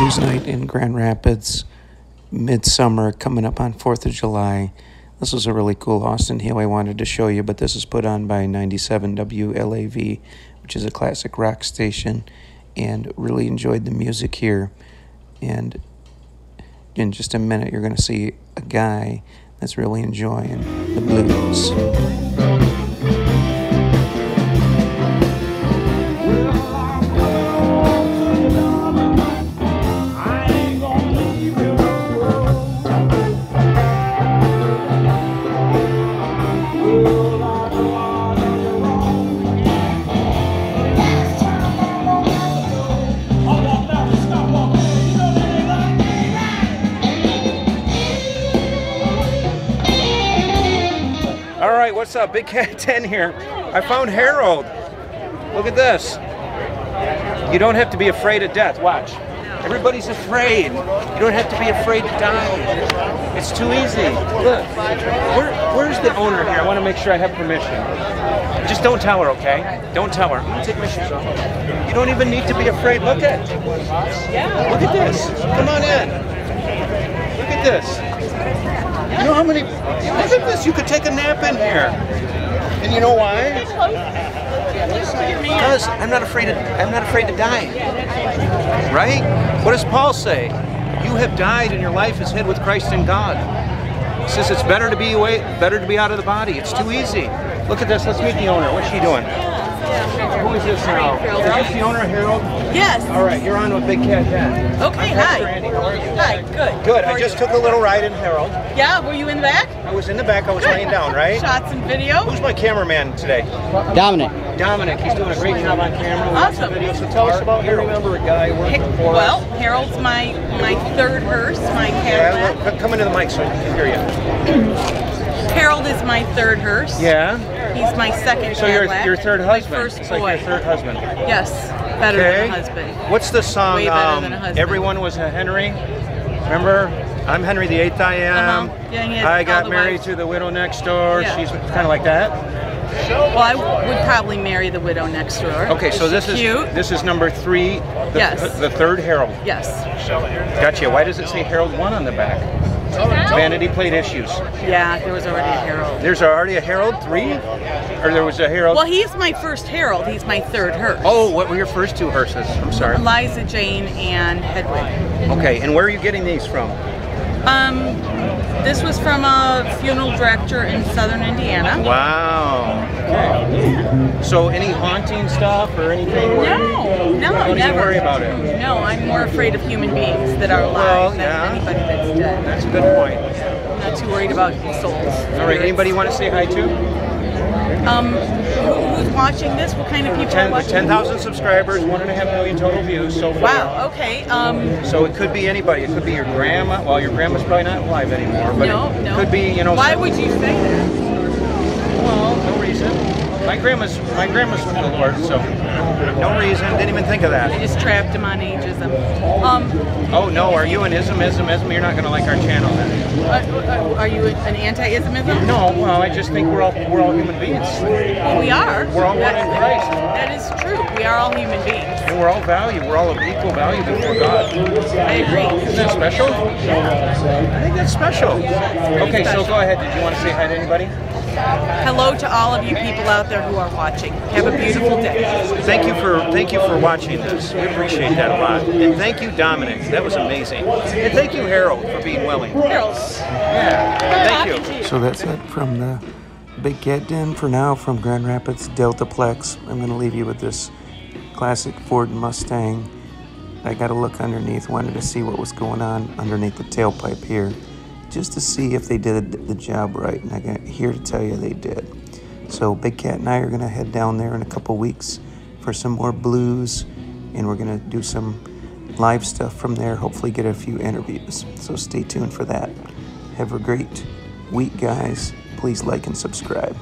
night in Grand Rapids, midsummer, coming up on 4th of July. This was a really cool Austin Hill I wanted to show you, but this is put on by 97 WLAV, which is a classic rock station, and really enjoyed the music here. And in just a minute, you're going to see a guy that's really enjoying the blues. What's up? Big Cat Den here. I found Harold. Look at this. You don't have to be afraid of death. Watch. Everybody's afraid. You don't have to be afraid to die. It's too easy. Look. Where, where's the owner here? I want to make sure I have permission. Just don't tell her, okay? Don't tell her. I'm gonna take my shoes off. You don't even need to be afraid. Look at. Look at this. Come on in. Look at this. You know how many? Look at this. You could take a nap in here. And you know why? Because I'm not afraid. Of, I'm not afraid to die. Right? What does Paul say? You have died, and your life is hid with Christ in God. He says it's better to be away, better to be out of the body. It's too easy. Look at this. Let's meet the owner. What's she doing? Who is this now? Is this the owner, of Harold? Yes. All right, you're on with Big Cat Den. Okay, I'm hi. Andy. How are you? Hi, good. Good. I just you? took a little ride in Harold. Yeah, were you in the back? I was in the back. I was laying down, right? Shots and video. Who's my cameraman today? Dominic. Dominic. He's doing a great job on camera. We got some Awesome. Video. So tell us about Harold. remember a guy working Ha- well, Harold's my my third hearse, my Yeah, Cadillac. look, come into the mic so we can hear you. Harold is my third hearse. Yeah. He's my second So your your third My husband. first it's boy. like your third husband. Yes, better Okay. than a husband. What's the song? Way better um, than a husband. Everyone was a Henry. Remember? I'm Henry the Eighth. I am. Uh-huh. Yeah, I got married wives. to the widow next door. Yeah. She's kind of like that. Well, I would probably marry the widow next door. Okay, so this is cute. this is number three. The, Yes. The third Harold. Yes. Gotcha. Why does it say Harold One on the back? Vanity plate issues. Yeah, there was already a Harold. There's already a Harold three, or there was a Harold. Well, he's my first Harold. He's my third hearse. oh, what were your first two hearses? I'm sorry. Eliza Jane and Hedwig. Okay, and where are you getting these from? Um, this was from a funeral director in southern Indiana. Wow. Okay. So any haunting stuff or anything? No, no, Don't never. worry about it. No, I'm more afraid of human beings that are alive Well, than yeah. anybody that's dead. That's a good point. I'm not too worried about souls. All right. Anybody want to say hi to? Um, who, who's watching this? What kind of people are watching? 10,000 subscribers, one and a half million total views so far. Wow. Okay. Um, So it could be anybody. It could be your grandma. Well, your grandma's probably not alive anymore, but no, it no. could be, you know. Why would you say that? Well, no reason. My grandma's my grandma's with the Lord, so no reason. Didn't even think of I that. just trapped him on ageism. Um, Oh no, are you an ism, ism, ism? You're not going to like our channel then. uh, uh, are you an anti-ismism? No, well, I just think we're all we're all human beings, Well, we are. We're all one in Christ. That is true. We are all human beings. and we're all value. We're all of equal value before God. I agree. Isn't that special? I think that's special. Okay, so go ahead. Did you want to say hi to anybody? Hello to all of you people out there who are watching. Have a beautiful day. Thank you for thank you for watching this. We appreciate that a lot. And thank you, Dominic. That was amazing. And thank you, Harold, for being willing. Harold. Yeah. Thank you. So that's it from the Big Cat Den for now from Grand Rapids Deltaplex. I'm going to leave you with this classic Ford Mustang. I got to look underneath, wanted to see what was going on underneath the tailpipe here, just to see if they did the job right. And I got here to tell you they did. So Big Cat and I are going to head down there in a couple weeks for some more blues, and we're going to do some live stuff from there. Hopefully, get a few interviews. So stay tuned for that. Have a great week, guys. Please like and subscribe.